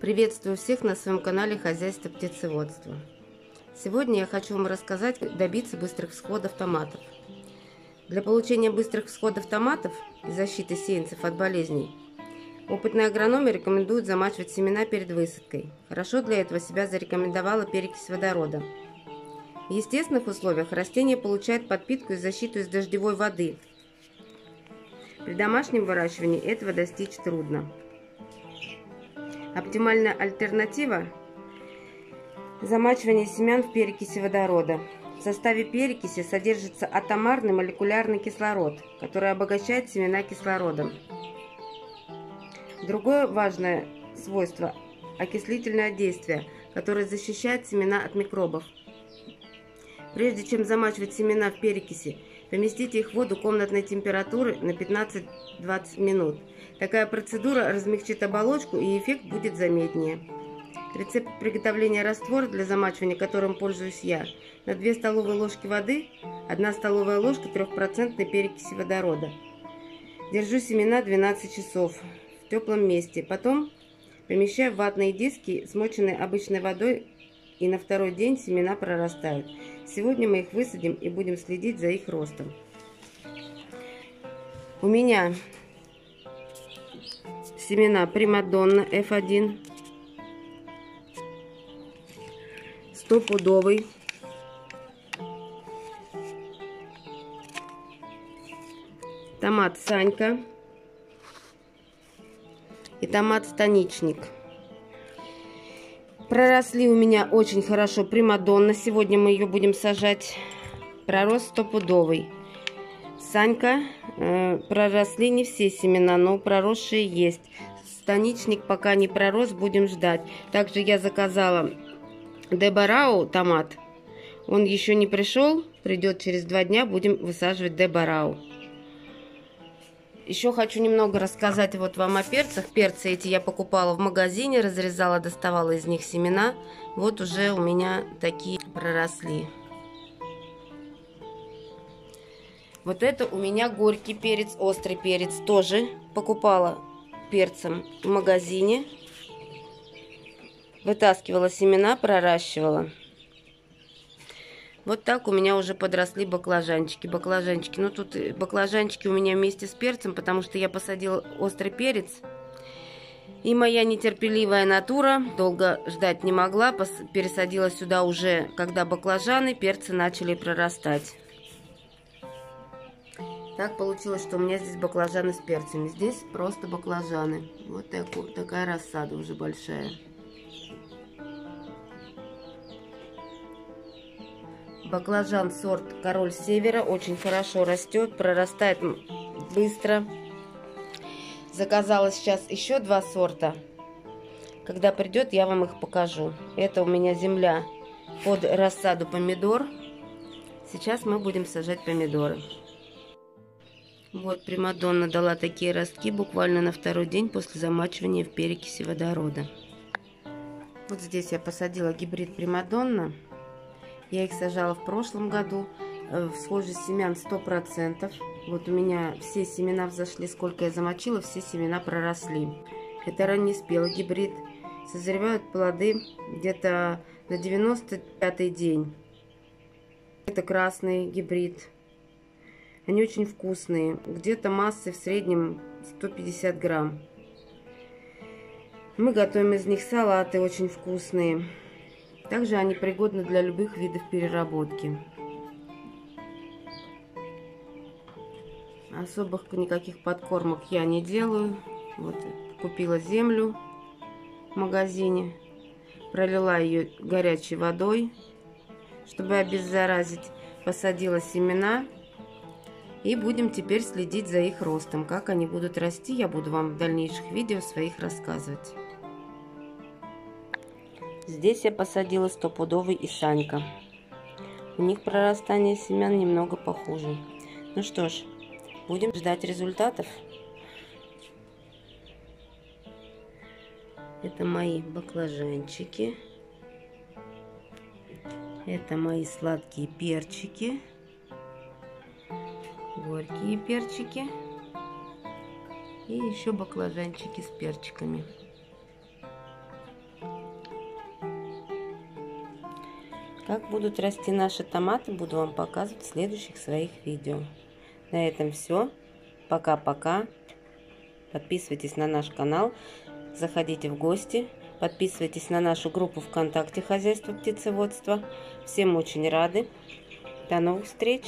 Приветствую всех на своем канале Хозяйство птицеводства. Сегодня я хочу вам рассказать, как добиться быстрых всходов томатов. Для получения быстрых всходов томатов и защиты сеянцев от болезней опытные агрономы рекомендуют замачивать семена перед высадкой. Хорошо для этого себя зарекомендовала перекись водорода. В естественных условиях растение получает подпитку и защиту из дождевой воды. При домашнем выращивании этого достичь трудно. Оптимальная альтернатива – замачивание семян в перекиси водорода. В составе перекиси содержится атомарный молекулярный кислород, который обогащает семена кислородом. Другое важное свойство – окислительное действие, которое защищает семена от микробов. Прежде чем замачивать семена в перекиси, поместите их в воду комнатной температуры на 15-20 минут. Такая процедура размягчит оболочку и эффект будет заметнее. Рецепт приготовления раствора для замачивания, которым пользуюсь я. На 2 столовые ложки воды, 1 столовая ложка 3% перекиси водорода. Держу семена 12 часов в теплом месте. Потом помещаю в ватные диски, смоченные обычной водой, и на второй день семена прорастают. Сегодня мы их высадим и будем следить за их ростом. У меня семена Примадонна F1, стопудовый, томат Санька и томат Станичник. Проросли у меня очень хорошо Примадонна. Сегодня мы ее будем сажать. Пророс стопудовый. Санька. Э, проросли не все семена, но проросшие есть. Станичник пока не пророс, будем ждать. Также я заказала Дебарау томат. Он еще не пришел, придет через два дня, будем высаживать Дебарау. Еще хочу немного рассказать вот вам о перцах. Перцы эти я покупала в магазине, разрезала, доставала из них семена. Вот уже у меня такие проросли. Вот это у меня горький перец, острый перец. Тоже покупала перцем в магазине. Вытаскивала семена, проращивала. Вот так у меня уже подросли баклажанчики. Баклажанчики. Ну, тут баклажанчики у меня вместе с перцем, потому что я посадила острый перец. И моя нетерпеливая натура долго ждать не могла. Пересадила сюда уже, когда баклажаны, перцы начали прорастать. Так получилось, что у меня здесь баклажаны с перцами. Здесь просто баклажаны. Вот такая рассада уже большая. Баклажан сорт Король Севера очень хорошо растет, прорастает быстро. Заказала сейчас еще два сорта. Когда придет, я вам их покажу. Это у меня земля под рассаду помидор. Сейчас мы будем сажать помидоры. Вот Примадонна дала такие ростки буквально на второй день после замачивания в перекиси водорода. Вот здесь я посадила гибрид Примадонна. Я их сажала в прошлом году. Э, Схожесть семян 100%. Вот у меня все семена взошли, сколько я замочила, все семена проросли. Это раннеспелый гибрид. Созревают плоды где-то на 95-й день. Это красный гибрид. Они очень вкусные. Где-то массы в среднем 150 грамм. Мы готовим из них салаты очень вкусные. Также они пригодны для любых видов переработки. Особых никаких подкормок я не делаю. Вот купила землю в магазине, пролила ее горячей водой, чтобы обеззаразить, посадила семена и будем теперь следить за их ростом. Как они будут расти, я буду вам в дальнейших видео своих рассказывать. Здесь я посадила стопудовый и Санька. У них прорастание семян немного похуже. Ну что ж, будем ждать результатов. Это мои баклажанчики. Это мои сладкие перчики. Горькие перчики. И еще баклажанчики с перчиками. Как будут расти наши томаты, буду вам показывать в следующих своих видео. На этом все. Пока-пока. Подписывайтесь на наш канал, заходите в гости, подписывайтесь на нашу группу ВКонтакте «Хозяйство птицеводства». Всем очень рады. До новых встреч!